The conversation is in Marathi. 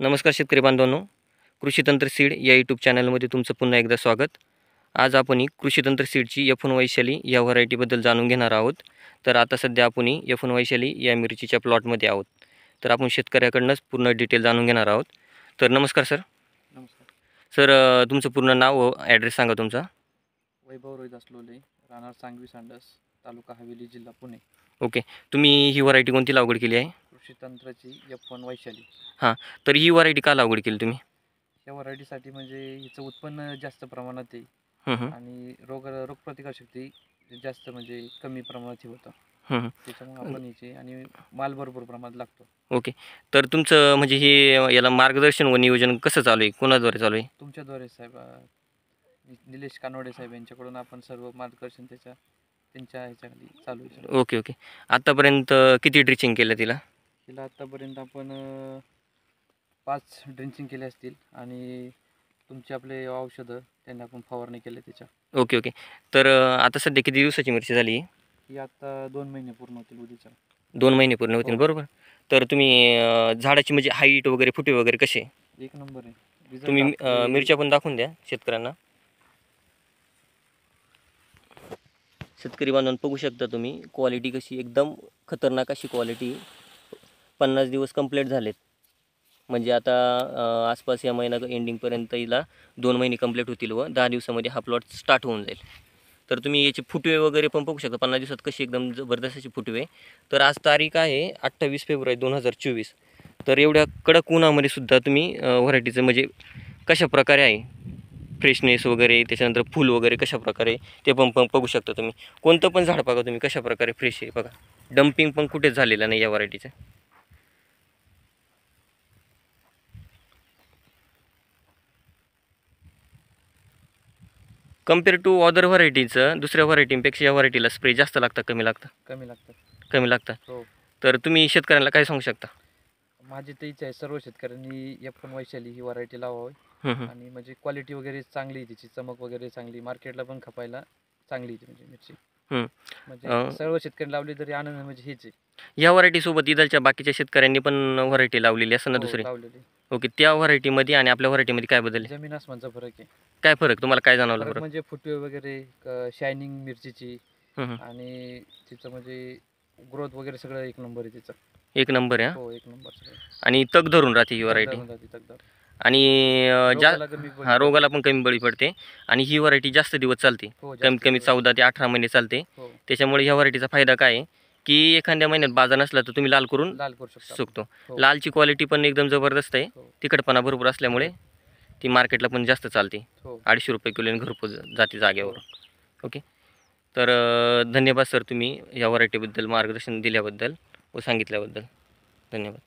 नमस्कार शेतकरी बांधवांनो. कृषीतंत्र सीड या यूट्यूब चॅनलमध्ये तुमचं पुन्हा एकदा स्वागत. आज आपण कृषीतंत्र सीडची एफ वैशाली या व्हरायटीबद्दल जाणून घेणार आहोत. तर आता सध्या आपण एफ वैशाली या मिरचीच्या प्लॉटमध्ये आहोत. तर आपण शेतकऱ्याकडनंच पूर्ण डिटेल जाणून घेणार आहोत. तर नमस्कार सर नमस्कार. सर तुमचं पूर्ण नाव व ॲड्रेस सांगा तुमचा. वैभव रोहिदास लोले राहणार सांगवी सांडस तालुका हवेली जिल्हा पुणे. ओके. तुम्ही ही व्हरायटी कोणती लागवड केली आहे? कृषी तंत्राची एफ वन वैशाली तर ही व्हरायटी का लागवड केली तुम्ही? या व्हरायटीसाठी म्हणजे हिचं उत्पन्न जास्त प्रमाणात हं, आणि रोग रोगप्रतिकारशक्ती जास्त म्हणजे कमी प्रमाणात हे होतं. त्याच्यामुळे आपण हिचे आणि माल भरपूर प्रमाणात लागतो. ओके. तर तुमचं म्हणजे हे याला मार्गदर्शन व नियोजन कसं चालू आहे? कोणाद्वारे चालू आहे? तुमच्याद्वारे साहेब अं, नि- निलेश कानवडे साहेब यांच्याकडून आपण सर्व मार्गदर्शन त्याच्या त्यांच्या ह्याच्याखाली चालू आहे. Okay okay. आत्तापर्यंत किती ड्रिचिंग केलं तिला? तिला आत्तापर्यंत आपण पाच ड्रिंचिंग केले असतील आणि तुमचे आपले औषधं त्यांना आपण फवारणी केले त्याच्या ओके ओके. तर आता सध्या किती दिवसाची मिरची झाली? ही आता दोन महिने पूर्ण होतील उद्याच्या. दोन महिने पूर्ण होतील हो. बरोबर. तर तुम्ही झाडाची म्हणजे हाईट वगैरे फुटे वगैरे कसे? एक नंबर आहे. तुम्ही मिरच्या पण दाखवून द्या शेतकऱ्यांना. शेतकरी बांधून बघू शकता तुम्ही क्वालिटी कशी एकदम खतरनाक अशी क्वालिटी पन्नास दिवस कंप्लीट झालेत. म्हणजे आता आसपास या महिना एंडिंगपर्यंत हिला दोन महिने कंप्लीट होतील व दहा दिवसामध्ये हा प्लॉट स्टार्ट होऊन जाईल. तर तुम्ही याचे फुटवे वगैरे पण बघू शकता. पन्नास दिवसात कशी एकदम जबरदस्त फुटवे. तर आज तारीख आहे अठ्ठावीस फेब्रुवारी दोन हजार चोवीस. तर एवढ्या कडक उन्हामध्ये सुद्धा तुम्ही व्हरायटीचं म्हणजे कशा प्रकारे आहे? फ्रेशनेस वगैरे त्याच्यानंतर फूल वगैरे कशा प्रकारे ते पण पण बघू शकता तुम्ही. कोणतं पण झाड बघा तुम्ही कशा प्रकारे फ्रेश आहे बघा. डम्पिंग पण कुठेच झालेलं नाही या व्हरायटीचं कंपेअर टू अदर व्हरायटीचं दुसऱ्या व्हरायटींपेक्षा या व्हरायटीला स्प्रे जास्त लागतं कमी लागतं? कमी लागतात कमी लागतं? हो. तर तुम्ही शेतकऱ्यांना काय सांगू शकता? माझी तर इच्छा आहे सर्व शेतकऱ्यांनी एफ वन वैशाली ही व्हरायटी लावावी. हं, हं. आणि म्हणजे क्वालिटी वगैरे चांगली आहे तिची चमक वगैरे चांगली मार्केटला पण खपायला चांगली आहे ती म्हणजे मिरची. हं. म्हणजे सर्व शेतकरी लावली तरी आनंद म्हणजे हेच आहे. या व्हरायटीसोबत इदलच्या बाकीच्या शेतकऱ्यांनी पण व्हरायटी लावलेली असं ना हो, दुसरी? लावलेली. ओके त्या व्हरायटीमध्ये आणि आपल्या व्हरायटीमध्ये काय बदल आहे? जमीन आसमानचा फरक आहे. काय फरक? तुम्हाला काय जाणवलं फरक म्हणजे फुटवे वगैरे शायनिंग मिरचीची हं, हं. आणि तिचं म्हणजे ग्रोथ वगैरे सगळं एक नंबर आहे तिचं. एक नंबर आहे हा. हो एक नंबर सगळं. आणि तग धरून राहते ही व्हरायटी तगदार तगदार. आणि अं, जा रोगाला कमी पडते. रोगाला पण कमी बळी पडते आणि ही व्हरायटी जास्त दिवस चालते. हो, जास्त कमीत कमी. चौदा ते अठरा महिने चालते. हो, त्याच्यामुळे ह्या व्हरायटीचा फायदा काय आहे? की एखाद्या महिन्यात बाजार नसला तर तुम्ही लाल करून लाल करू शकतो. सुकतो. हो. लालची क्वालिटी पण एकदम जबरदस्त आहे. हो, तिखटपणा भरपूर असल्यामुळे ती मार्केटला पण जास्त चालते. हो. अडीचशे रुपये किलो घरपोच जाते जागेवर. ओके. तर अं, धन्यवाद सर तुम्ही या व्हरायटीबद्दल मार्गदर्शन दिल्याबद्दल व सांगितल्याबद्दल. धन्यवाद.